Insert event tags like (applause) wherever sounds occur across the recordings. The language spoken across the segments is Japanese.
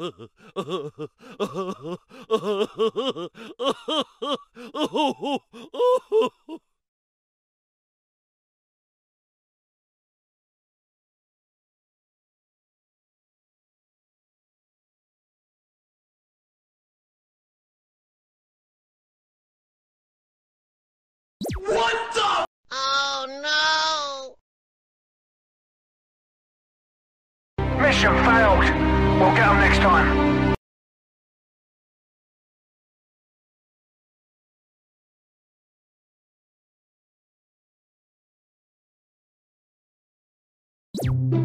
oh (laughs) you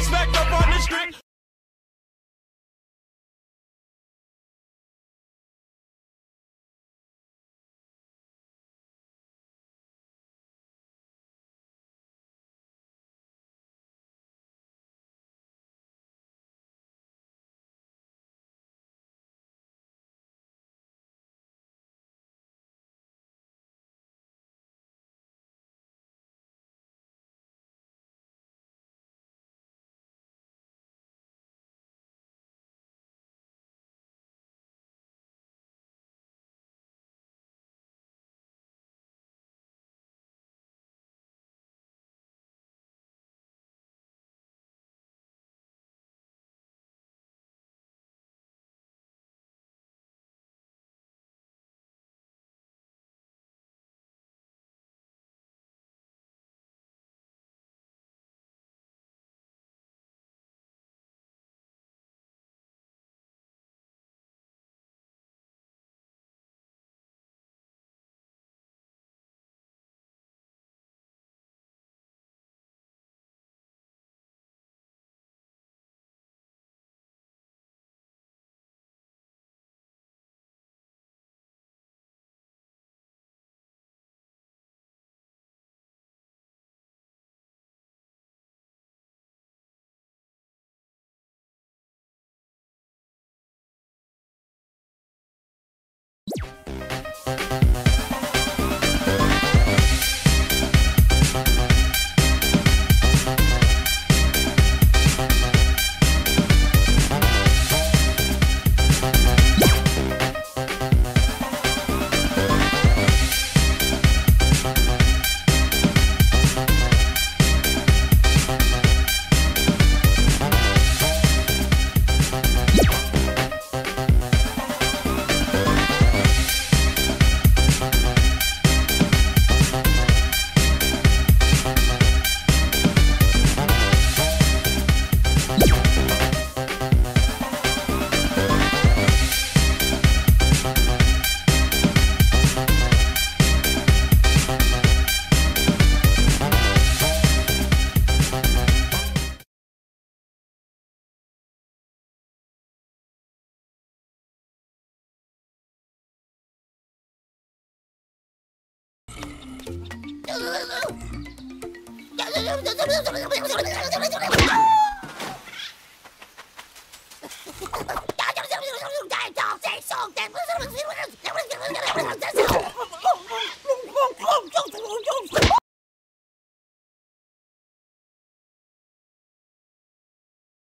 Respect up on the street. you Oh,